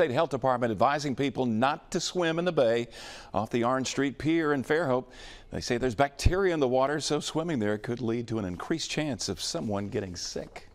State Health Department advising people not to swim in the bay off the Orange Street Pier in Fairhope. They say there's bacteria in the water, so swimming there could lead to an increased chance of someone getting sick.